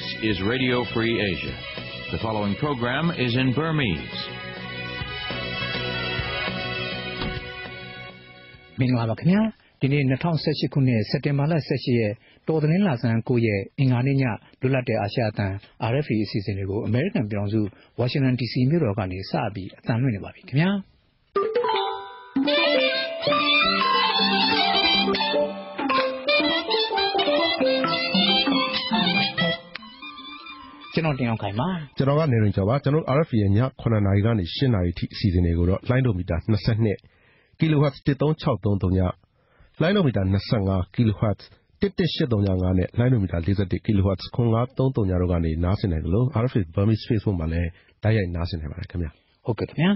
This is Radio Free Asia. The following program is in Burmese. မင်္ဂလာပါခင်ဗျာဒီနေ့2018ခုနှစ်စက်တင်ဘာလ18ရက်တော်သတင်းလာဆန်း9ရက်အင်္ဂါနေ့ညလွတ်လပ်တဲ့အာရှအသံ RFA အစီအစဉ်တွေကို American ပြည်ထောင်စု Washington DC မြို့တော်ကနေစပြီးအသံလွှင့်နေပါပြီခင်ဗျာ ကျွန်တော်တင်အောင်ခိုင်ပါကျွန်တော်ကနေရင်ကျော်ပါကျွန်တော် RFA ရဲ့ည9နာရီကနေ10နာရီထိအစီအစဉ်တွေကိုတော့လိုင်းဒိုမီတာ22 kHz 13633ညလိုင်းဒိုမီတာ25 kHz 11835နဲ့လိုင်းဒိုမီတာ41 kHz 9533ညတို့ကနေနားဆင်နိုင်ကြလို့ RFA Burmese Facebook မှာလည်းတိုက်ရိုက်နားဆင်နိုင်ပါတယ်ခင်ဗျာ ဟုတ်ကဲ့ခင်ဗျာ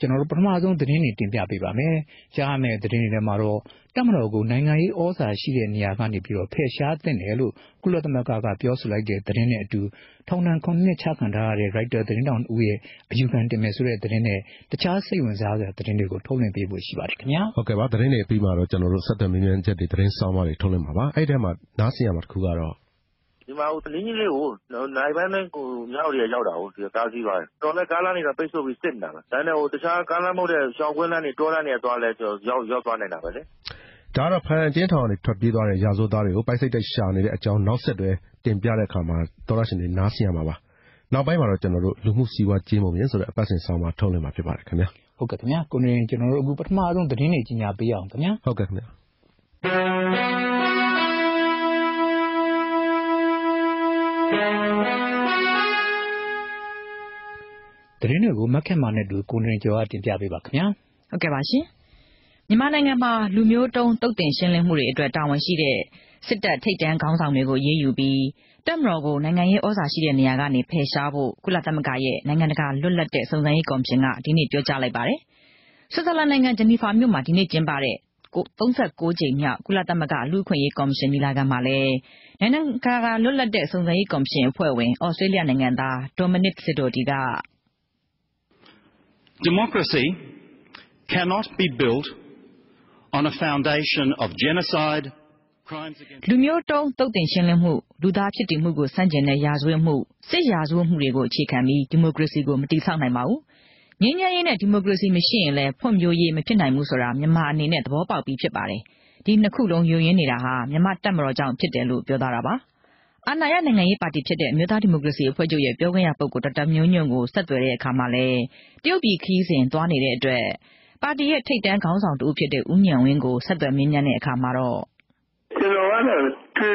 ကျွန်တော်တို့ပထမဆုံးသတင်းတွေတင်ပြပေးပါမယ်ကြားရမယ့်သတင်းတွေထဲမှာတော့တမတော်ကိုနိုင်ငံရေးဩဇာရှိတဲ့နေရာကနေပြီးတော့ဖယ်ရှားသင့်တယ်လို့ကုလသမဂ္ဂကပြောဆိုလိုက်တဲ့သတင်းနဲ့အတူထောင်ဒဏ်9နှစ်ချခံထားရတဲ့ writer သတင်းတောင်ဦးရဲ့အယူခံတင်မယ်ဆိုတဲ့သတင်းနဲ့တခြားစိတ်ဝင်စားစရာသတင်းတွေကိုထုတ်လွှင့်ပေးဖို့ရှိပါတယ်ခင်ဗျာဟုတ်ကဲ့ပါသတင်းတွေပြီးမှတော့ကျွန်တော်တို့ဆက်သွယ်မြင်းမြန်းချက်တွေသတင်းဆောင်ပါတွေထုတ်လွှင့်ပါပါအဲ့ဒီထဲမှာနားဆင်ရမှာတစ်ခုကတော့ ဒီမှာဟိုတလင်းကြီးလေးကိုနိုင်ပိုင်းနဲ့ကိုမြောက်ရီရောက်တာဟိုဒီကားစီးသွားတယ်တော်လည်း ကားလမ်းနေတာပိတ်ဆို့ပြီး စစ်နေတာပဲ ဒါနဲ့ဟိုတခြားကားလမ်းမဟုတ်တဲ့ ရှောင်းကွင်းလမ်းတွေ တောလမ်းတွေသွားလဲကျွန်တော်ရောက်ရောက်သွားနေတာပဲလေ ဒါကတော့ဖန်အကျဉ်းထောင်ကနေ ထွက်ပြေးသွားတဲ့ ရာဇဝတ်သားတွေကို ပိုက်စိတ်တိုက်ရှာနေတဲ့အကြောင်း နောက်ဆက်တွဲ တင်ပြတဲ့အခါမှာတော်ရရှင်တွေ နားဆင်ရမှာပါ နောက်ပိုင်းမှာတော့ ကျွန်တော်တို့ လူမှုစီးပွား ကြေးမုံမြင့်ဆိုတဲ့ အပတ်စဉ်ဆောင်မှာထုတ်လွှင့်မှာ ဖြစ်ပါတယ်ခင်ဗျာ ဟုတ်ကဲ့ခင်ဗျာ ကိုနေကျွန်တော်တို့အခုပထမဆုံး သတင်းတွေ ကြီးညာပေးအောင်ခင်ဗျာ ဟုတ်ကဲ့ခင်ဗျာ သတင်းတွေကိုမက်ခက်မာနဲ့တူ ကိုနေကျော်က တင်ပြပေးပါခင်ဗျာ ဟုတ်ကဲ့ပါရှင် မြန်မာနိုင်ငံမှာ လူမျိုးတုံးတုတ်တင်ရှင်းလင်းမှုတွေအတွက် တာဝန်ရှိတဲ့ စစ်တပ်ထိပ်တန်းခေါင်းဆောင်တွေကိုရေးယူပြီးတက်မတော်ကို နိုင်ငံရေးဩဇာရှိတဲ့နေရာကနေ ဖယ်ရှားဖို့ ကုလသမဂ္ဂရဲ့ နိုင်ငံတကာလွတ်လပ်တဲ့ စုံစမ်းရေးကော်မရှင်က ဒီနေ့ ပြောကြားလိုက်ပါတယ် ဆွစ်ဇာလန်နိုင်ငံ ဂျနီဖာမြို့မှာ ဒီနေ့ကျင်းပတဲ့36ကြိမ်မြောက် ကုလသမဂ္ဂ လူ့အခွင့်အရေးကော်မရှင် ညီလာခံမှာလည်း နိုင်ငံတကာလွတ်လပ်တဲ့ စုံစမ်းရေးကော်မရှင်အဖွဲ့ဝင်ဩစတြေးလျနိုင်ငံသားဒေါ်မနစ်စစ်ဒိုတီက Democracy cannot be built on a foundation of genocide, crimes against လူမျိုးတုံးတုတ်တင်ရှင်းလင်းမှုလူသားဖြစ်တည်မှုကိုစန့်ကျင်တဲ့ရာဇဝတ်မှုစစ်ရာဇဝတ်မှုတွေကိုအခြေခံပြီးဒီမိုကရေစီကိုမတည်ဆောက်နိုင်ပါဘူးငြိမ်းချမ်းရေးနဲ့ဒီမိုကရေစီမရှိရင်လည်းဖွံ့ဖြိုးရေးမဖြစ်နိုင်ဘူးဆိုတာမြန်မာအနေနဲ့သဘောပေါက်ပြီးဖြစ်ပါတယ်ဒီနှစ်ခုလုံးယုံရင်းနေတာဟာမြန်မာတက်မတော်ကြောင့်ဖြစ်တယ်လို့ပြောသားတာပါ အာဏာရ နိုင်ငံရေးပါတီဖြစ်တဲ့ အမျိုးသားဒီမိုကရေစီအဖွဲ့ချုပ်ရဲ့ ပြောခွင့်ရပုဂ္ဂိုလ် ဒေါက်တာမျိုးညွန့်ကို ဆက်သွယ်တဲ့အခါမှာလည်း တရုတ်ပြည်ခရီးစဉ်သွားနေတဲ့အတွက် ပါတီရဲ့ထိပ်တန်းခေါင်းဆောင်တူဖြစ်တဲ့ ဦးညံဝင်းကို ဆက်သွယ်မေးမြန်းတဲ့အခါမှာတော့ ကျွန်တော်ကတော့တွေ့